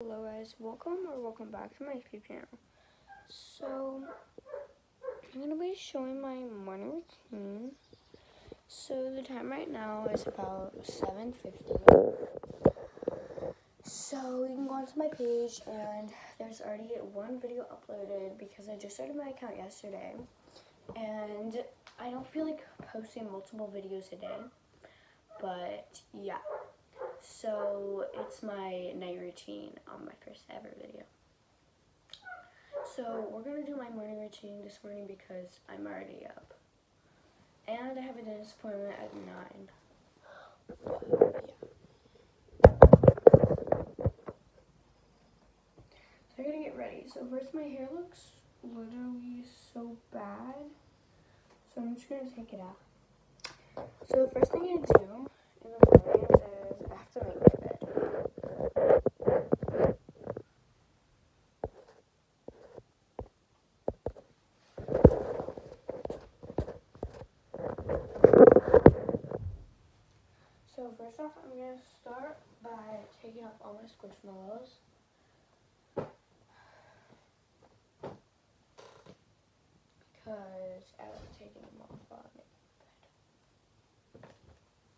Hello guys, welcome or welcome back to my YouTube channel. So, I'm going to be showing my morning routine. So, the time right now is about 7.50. So, you can go onto my page and there's already one video uploaded because I just started my account yesterday. And I don't feel like posting multiple videos a day. But, yeah. So it's my night routine on my first ever video. So we're gonna do my morning routine this morning because I'm already up. And I have a dentist appointment at 9. Yeah. So I gotta get ready. So first my hair looks literally so bad. So I'm just gonna take it out. So the first thing I do in the morning I have to make my bed. So first off, I'm gonna start by taking off all my squishmallows. Because I like taking them off on bed.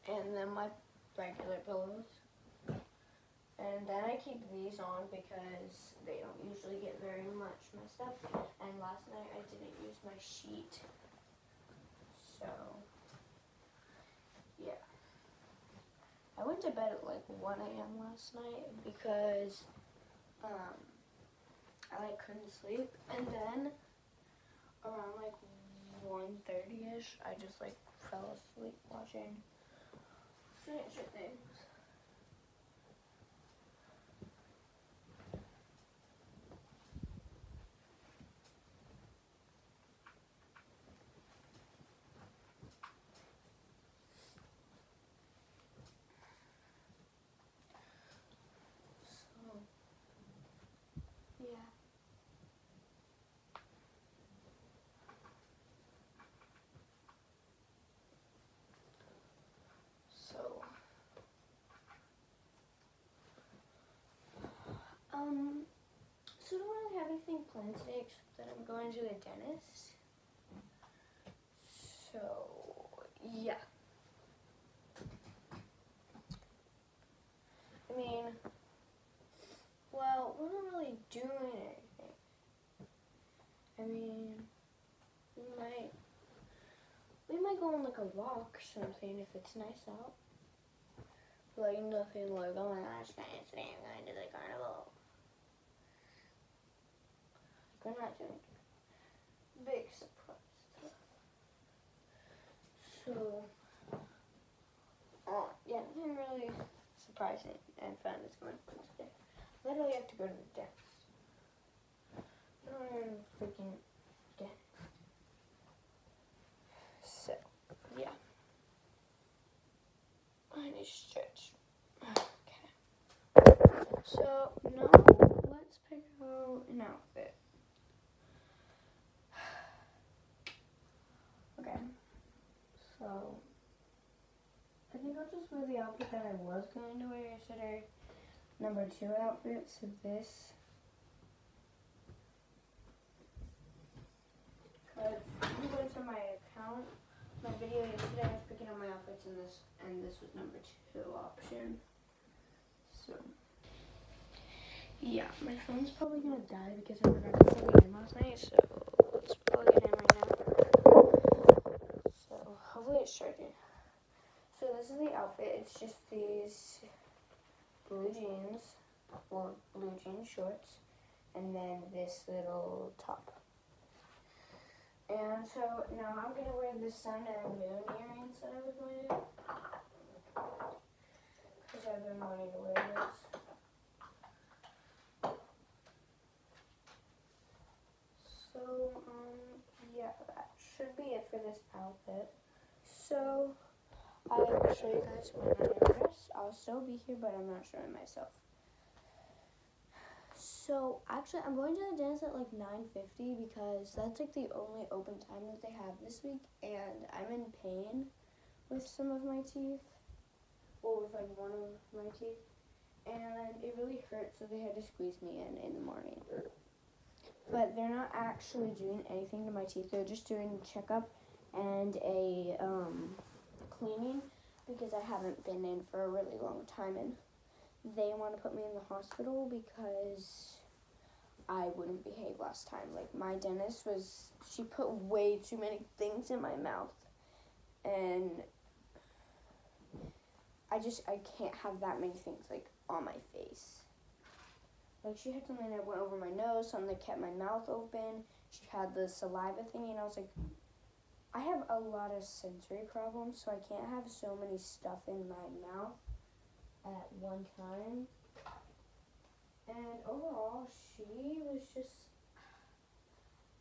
And then my pillows. And then I keep these on because they don't usually get very much messed up. And last night I didn't use my sheet. So, yeah. I went to bed at like 1 a.m. last night because um, I like couldn't sleep. And then around like 1.30ish, I just like fell asleep watching Stranger Things. So, yeah. So, um, so I don't really planned today except that I'm going to the dentist. So, yeah. I mean, well, we're not really doing anything. I mean, we might, we might go on like a walk or something if it's nice out. Like nothing like, oh my gosh, today I'm going to the carnival. Not doing big surprise. So, uh, yeah, nothing really surprising and fun is going on today. Literally have to go to the dentist. I don't even freaking dentist. So, yeah. I need to stretch. Okay. So, now let's pick out an outfit. Okay. So, I think I'll just wear the outfit that I was going to wear yesterday. Number two outfit, so this. Because you went to my account, my video yesterday, I was picking out my outfits and this, and this was number two option. So, yeah, my phone's probably gonna die because I forgot to plug it in last night, so let's plug it in right now. So, hopefully it's charging. The outfit. It's just these blue jeans, or blue jean shorts, and then this little top. And so now I'm gonna wear the sun and moon earrings that I was going to Because I've been wanting to wear this. So, um, yeah, that should be it for this outfit. So, I will show you guys when I am dressed. I'll still be here, but I'm not showing myself. So actually, I'm going to the dentist at like 9:50 because that's like the only open time that they have this week, and I'm in pain with some of my teeth, well, with like one of my teeth, and it really hurt, so they had to squeeze me in in the morning. But they're not actually doing anything to my teeth. They're just doing a checkup and a um, cleaning because I haven't been in for a really long time, and they want to put me in the hospital because I wouldn't behave last time. Like my dentist was, she put way too many things in my mouth, and I just I can't have that many things like on my face. Like she had something that went over my nose, something that kept my mouth open. She had the saliva thing, and I was like, I have a lot of sensory problems, so I can't have so many stuff in my mouth at one time. And overall, she was just.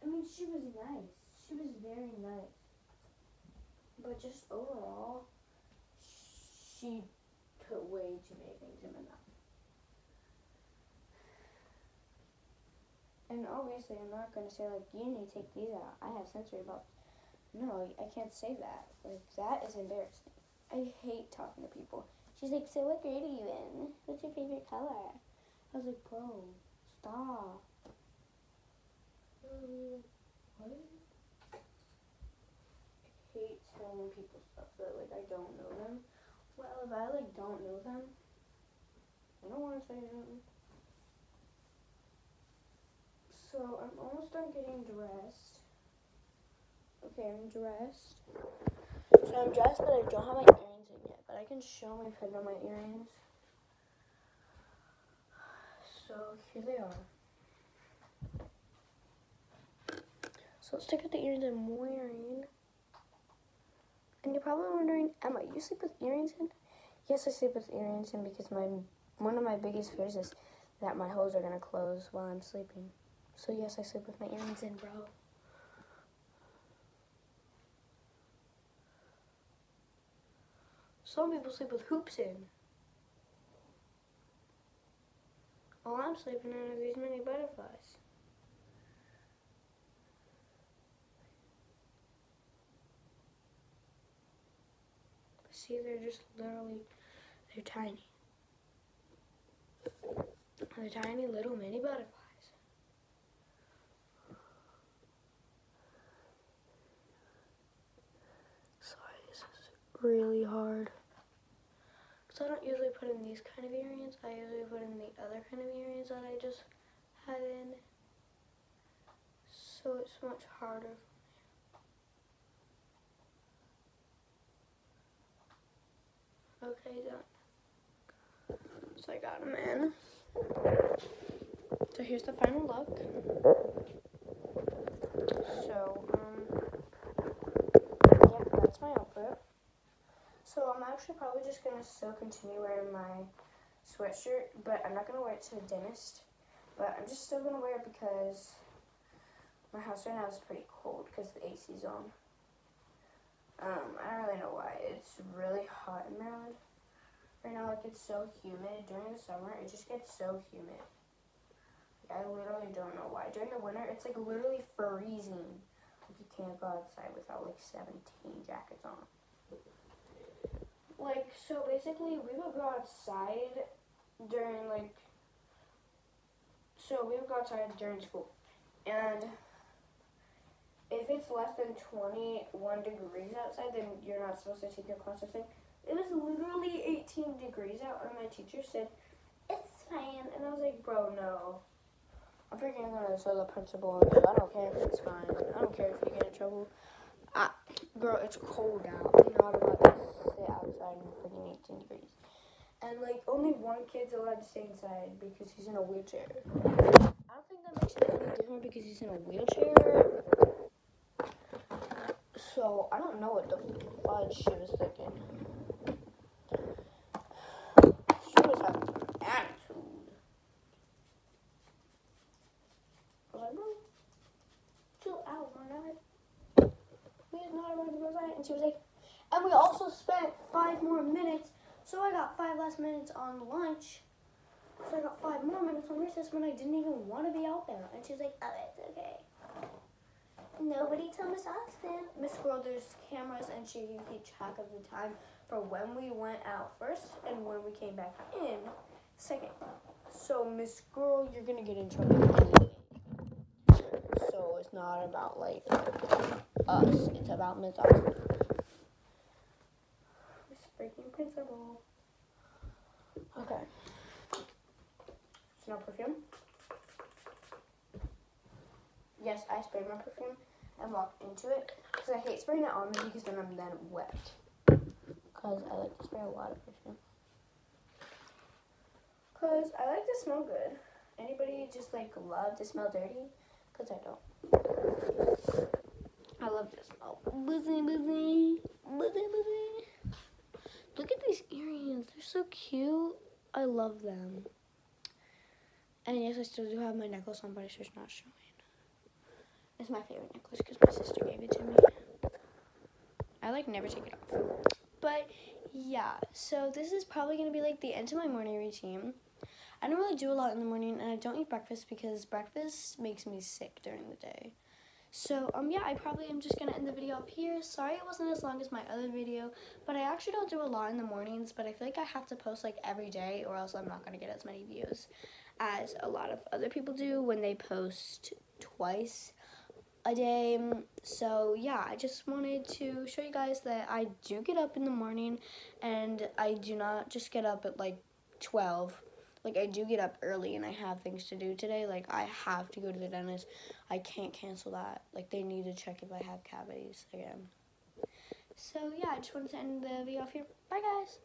I mean, she was nice. She was very nice. But just overall, she put way too many things in my mouth. And obviously, I'm not going to say, like, you need to take these out. I have sensory problems. No, I can't say that. Like, that is embarrassing. I hate talking to people. She's like, so what grade are you in? What's your favorite color? I was like, bro, stop. Um, what? I hate telling people stuff that, like, I don't know them. Well, if I, like, don't know them, I don't want to say something. So I'm almost done getting dressed. Okay, I'm dressed. So I'm dressed, but I don't have my earrings in yet. But I can show my pin on my earrings. So here they are. So let's take out the earrings I'm wearing. And you're probably wondering, Emma, you sleep with earrings in? Yes, I sleep with earrings in because my one of my biggest fears is that my holes are gonna close while I'm sleeping. So yes, I sleep with my earrings in, bro. Some people sleep with hoops in. All I'm sleeping in are these mini butterflies. See, they're just literally, they're tiny. They're tiny little mini butterflies. Sorry, this is really hard. So I don't usually in these kind of earrings. I usually put in the other kind of earrings that I just had in. So it's much harder. Okay, done. So I got them in. So here's the final look. So, um, yeah, that's my outfit. So I'm actually probably just gonna still continue wearing my sweatshirt, but I'm not gonna wear it to the dentist. But I'm just still gonna wear it because my house right now is pretty cold because the AC's on. Um, I don't really know why. It's really hot in Maryland right now. Like it's so humid during the summer. It just gets so humid. Like, I literally don't know why. During the winter, it's like literally freezing. Like you can't go outside without like 17 jackets on like so basically we would go outside during like so we would go outside during school. And if it's less than 21 degrees outside then you're not supposed to take your class or thing it was literally 18 degrees out and my teacher said it's fine. And i was like bro no. I'm freaking gonna tell the principal i don't care if it's fine. I don't care if you get in trouble girl it's cold out i'm not about to sit outside in freaking 18 degrees. And like only one kid's allowed to stay inside because he's in a wheelchair. I don't think that makes it any different because he's in a wheelchair. So I don't know what the fudge she was thinking. She was having attitude. I was like, bro, chill out, man. We is not allowed to go outside. And she was like, and we also spent five more minutes, so I got five less minutes on lunch. So I got five more minutes on recess when I didn't even want to be out there. And she's like, oh, it's okay. Nobody told Miss Austin. Miss Squirrel, there's cameras and she can keep track of the time for when we went out first and when we came back in. Second. So, Miss Girl, you're gonna get in trouble. So it's not about like us. It's about Miss Austin. Miss freaking principal. Okay. Snow perfume. Yes, I sprayed my perfume and walked into it because I hate spraying it on me because then I'm then wet. Because I like to spray a lot of perfume. Because I like to smell good. Anybody just like love to smell dirty? Because I don't. I love to smell boozy, boozy, boozy, boozy. Look at these earrings. They're so cute. I love them. And yes, I still do have my necklace on, but it's just not showing. It's my favorite necklace because my sister gave it to me. I like never take it off. But yeah, so this is probably going to be like the end of my morning routine. I don't really do a lot in the morning and I don't eat breakfast because breakfast makes me sick during the day. So, um, yeah, I probably am just going to end the video up here. Sorry it wasn't as long as my other video, but I actually don't do a lot in the mornings, but I feel like I have to post, like, every day or else I'm not going to get as many views as a lot of other people do when they post twice a day. So, yeah, I just wanted to show you guys that I do get up in the morning and I do not just get up at, like, 12 like I do get up early and I have things to do today. Like I have to go to the dentist. I can't cancel that. Like they need to check if I have cavities again. So yeah, I just wanted to end the video off here. Bye guys.